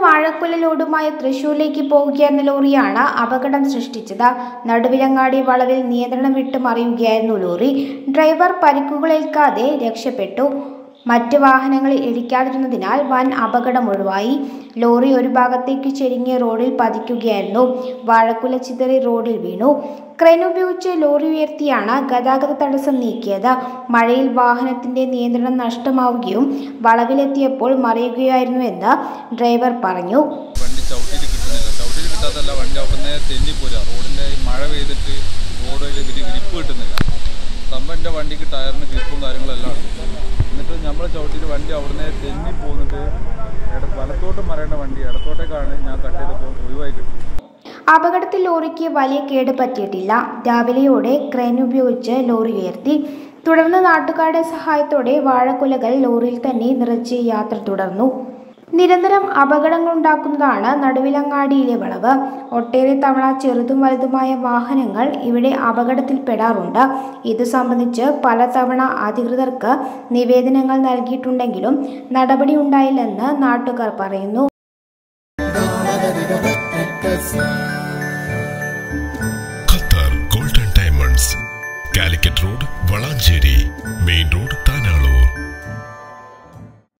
വാഴക്കുല ലോഡുമായി തൃശൂരിലേക്ക് പോകുകയെന്ന ലോറിയാണ് അപകടം സൃഷ്ടിച്ചത്. നടുവിലങ്ങാടി വളവിൽ നിയന്ത്രണം വിട്ട് മറിയുകയായിരുന്നു ലോറി. ഡ്രൈവർ പരിക്കുകളേൽക്കാതെ രക്ഷപ്പെട്ടു. മറ്റ് വാഹനങ്ങൾ ഇടിക്കാതിരുന്നതിനാൽ വൻ അപകടം ഒഴിവായി. ലോറി ഒരു ഭാഗത്തേക്ക് ചെരുങ്ങിയ റോഡിൽ പതിക്കുകയായിരുന്നു. വാഴക്കുല ചിതറി റോഡിൽ വീണു. ക്രെയിൻ ഉപയോഗിച്ച് ലോറി ഉയർത്തിയാണ് ഗതാഗത തടസ്സം നീക്കിയത്. മഴയിൽ വാഹനത്തിന്റെ നിയന്ത്രണം നഷ്ടമാവുകയും വളവിലെത്തിയപ്പോൾ മറിയുകയായിരുന്നുവെന്ന് ഡ്രൈവർ പറഞ്ഞു. വണ്ടി ചവിട്ടിയിട്ട് കിട്ടുന്നില്ല. ചവിട്ടിയിട്ട് കിട്ടാത്തല്ല വണ്ടി അവിടുന്ന് തെന്നിപ്പോരാ. റോഡിന്റെ ഈ മഴ പെയ്തിട്ട് റോഡിൽ ഗ്രിപ്പ് കിട്ടുന്നില്ല. സംഭവം വണ്ടിക്ക് ടയറിന് ഗ്രിപ്പും കാര്യങ്ങളെല്ലാം അവിടുന്ന് തെന്നി പോന്നിട്ട് വലത്തോട്ട് മറയേണ്ട വണ്ടി ഇടത്തോട്ടേക്കാണ് ഞാൻ കട്ട് ചെയ്തപ്പോൾ ഒഴിവായി കിട്ടി. അപകടത്തിൽ ലോറിക്ക് വലിയ കേട് പറ്റിയിട്ടില്ല. രാവിലെയോടെ ക്രെയിൻ ഉപയോഗിച്ച് ലോറി ഉയർത്തി. തുടർന്ന് നാട്ടുകാരുടെ സഹായത്തോടെ വാഴക്കുലകൾ ലോറിയിൽ തന്നെ നിറച്ച് യാത്ര തുടർന്നു. നിരന്തരം അപകടങ്ങളുണ്ടാക്കുന്നതാണ് നടുവിലങ്ങാടിയിലെ വളവ്. ഒട്ടേറെ തവണ ചെറുതും വലുതുമായ വാഹനങ്ങൾ ഇവിടെ അപകടത്തിൽപ്പെടാറുണ്ട്. ഇത് സംബന്ധിച്ച് പലതവണ അധികൃതർക്ക് നിവേദനങ്ങൾ നൽകിയിട്ടുണ്ടെങ്കിലും നടപടി ഉണ്ടായില്ലെന്ന് നാട്ടുകാർ പറയുന്നു. Qatar golden diamonds Calicut road Valanchery